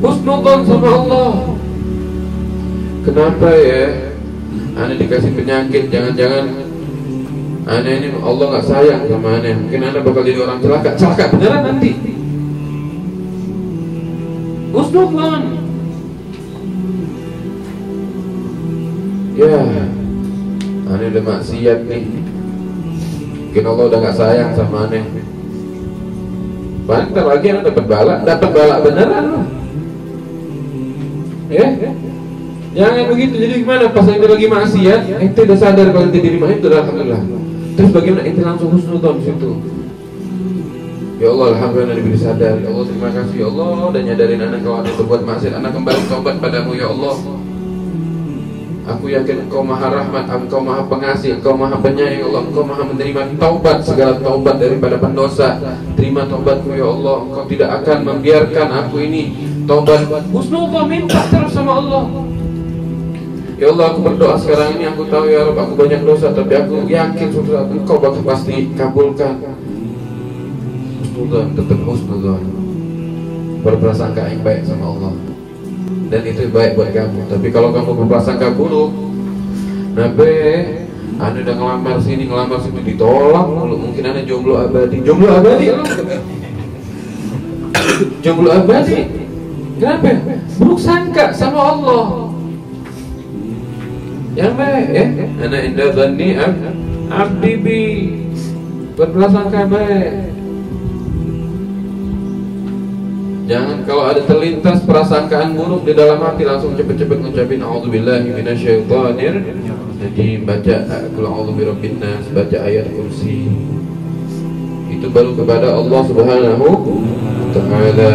husnudzon sama Allah. Kenapa ya? Ane dikasih penyakit, jangan-jangan Ane ini Allah nggak sayang sama Ane. Mungkin Ane bakal jadi orang celaka. Celaka beneran nanti. Husnudzon. Ya, Ane udah maksiat nih. Mungkin Allah udah nggak sayang sama Ane. Paling lagi Ane dapat bala, dapat bala beneran loh. Ya, Jangan begitu. Jadi gimana pas ente lagi maksiat, ente udah sadar kalau ente diterima itu alhamdulillah. Terus bagaimana ente langsung husnudzon di situ? Ya Allah, alhamdulillah diberi sadar. Ya Allah, terima kasih ya Allah dan nyadarin anak kalau ada berbuat maksiat, anak kembali tobat padamu ya Allah. Aku yakin Engkau Maha Rahmat, Engkau Maha Pengasih, Engkau Maha Penyayang, ya Allah. Engkau Maha menerima taubat segala taubat daripada pendosa. Terima taubatku ya Allah. Engkau tidak akan membiarkan aku ini taubat. Husnudzon minta terus sama Allah. Ya Allah aku berdoa sekarang ini. Aku tahu ya Rabb aku banyak dosa tapi aku yakin suatu saat engkau bakal pasti kabulkan. Husnudhan tetap husnudhan Berprasangka yang baik sama Allah. Dan itu baik buat kamu. Tapi kalau kamu berprasangka buruk Nabe Anda udah ngelamar sini ngelamar situ ditolak mulu. Mungkin anda jomblo abadi. Jomblo abadi? Jomblo abadi Kenapa? Buruk sangka sama Allah. Yang baik ya? Ana inda dhanni abdi bi. Berprasangka baik. Jangan kalau ada terlintas prasangkaan buruk di dalam hati langsung cepet-cepet ngucapin a'udzubillahi minasyaitonir jadi baca qul a'udzu birabbin nas. Baca ayat kursi. Itu baru kepada Allah Subhanahu wa taala